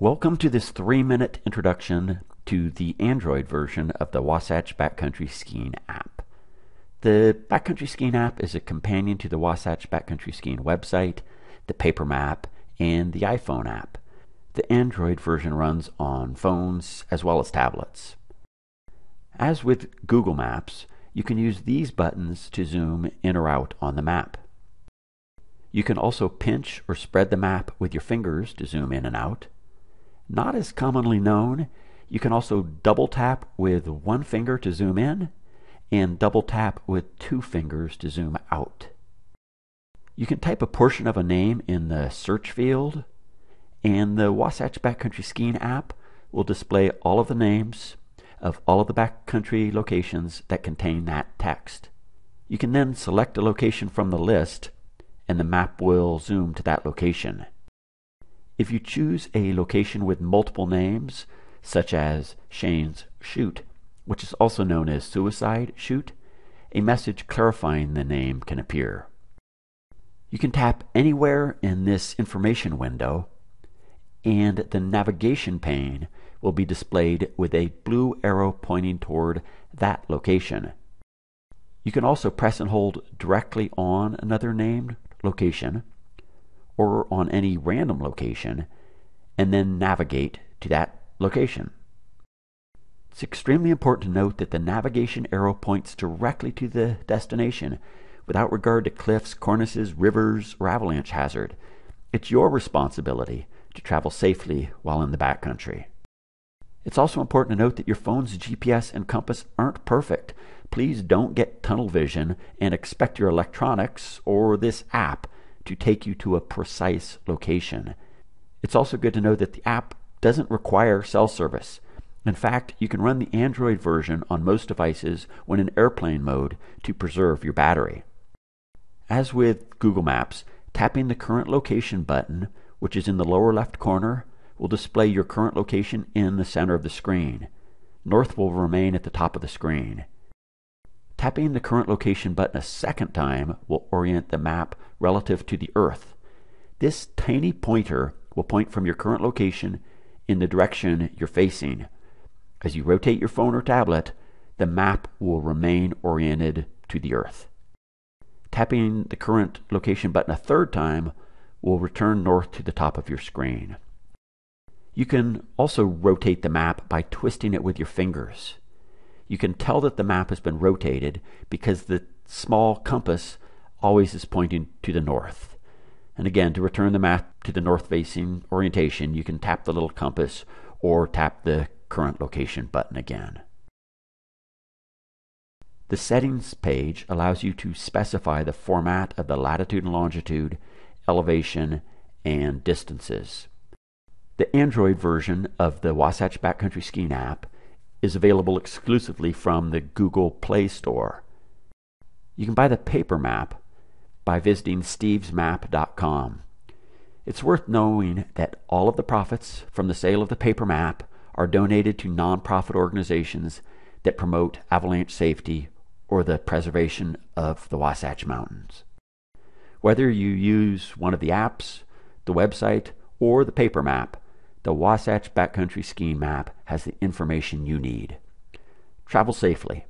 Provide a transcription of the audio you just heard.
Welcome to this three minute introduction to the Android version of the Wasatch Backcountry Skiing app. The Backcountry Skiing app is a companion to the Wasatch Backcountry Skiing website, the paper map, and the iPhone app. The Android version runs on phones as well as tablets. As with Google Maps, you can use these buttons to zoom in or out on the map. You can also pinch or spread the map with your fingers to zoom in and out not as commonly known. You can also double tap with one finger to zoom in and double tap with two fingers to zoom out. You can type a portion of a name in the search field, and the Wasatch Backcountry Skiing app will display all of the names of all of the backcountry locations that contain that text. You can then select a location from the list, and the map will zoom to that location. If you choose a location with multiple names, such as Shane's Chute, which is also known as Suicide Chute, a message clarifying the name can appear. You can tap anywhere in this information window, and the navigation pane will be displayed with a blue arrow pointing toward that location. You can also press and hold directly on another named location or on any random location and then navigate to that location. It's extremely important to note that the navigation arrow points directly to the destination without regard to cliffs, cornices, rivers, or avalanche hazard. It's your responsibility to travel safely while in the backcountry. It's also important to note that your phone's GPS and compass aren't perfect. Please don't get tunnel vision and expect your electronics or this app to take you to a precise location. It's also good to know that the app doesn't require cell service. In fact, you can run the Android version on most devices when in airplane mode to preserve your battery. As with Google Maps, tapping the current location button, which is in the lower left corner, will display your current location in the center of the screen. North will remain at the top of the screen. Tapping the current location button a second time will orient the map relative to the Earth. This tiny pointer will point from your current location in the direction you're facing. As you rotate your phone or tablet, the map will remain oriented to the Earth. Tapping the current location button a third time will return north to the top of your screen. You can also rotate the map by twisting it with your fingers you can tell that the map has been rotated because the small compass always is pointing to the north. And again, to return the map to the north facing orientation, you can tap the little compass or tap the current location button again. The settings page allows you to specify the format of the latitude and longitude, elevation, and distances. The Android version of the Wasatch Backcountry Skiing app is available exclusively from the Google Play Store. You can buy the paper map by visiting stevesmap.com. It's worth knowing that all of the profits from the sale of the paper map are donated to nonprofit organizations that promote avalanche safety or the preservation of the Wasatch Mountains. Whether you use one of the apps, the website, or the paper map, the Wasatch Backcountry Skiing Map has the information you need. Travel safely.